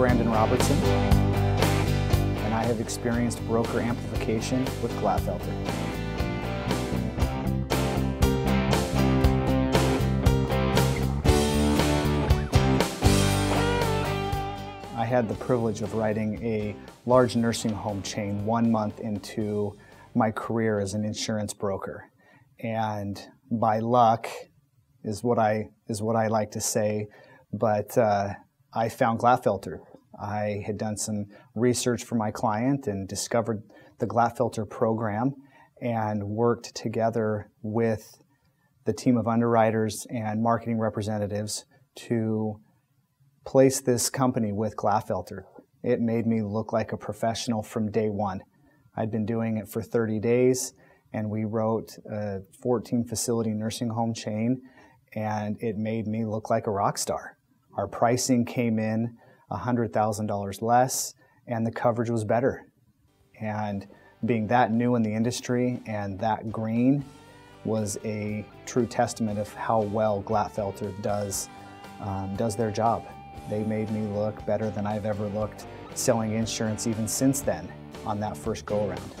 Brandon Robertson, and I have experienced broker amplification with Glatfelter. I had the privilege of writing a large nursing home chain one month into my career as an insurance broker. And by luck is what I is what I like to say, but uh, I found Glatfelter. I had done some research for my client and discovered the Glatfelter program and worked together with the team of underwriters and marketing representatives to place this company with Glatfelter. It made me look like a professional from day one. I'd been doing it for 30 days and we wrote a 14 facility nursing home chain and it made me look like a rock star. Our pricing came in $100,000 less and the coverage was better. And being that new in the industry and that green was a true testament of how well Glatfelter does, um, does their job. They made me look better than I've ever looked selling insurance even since then on that first go around.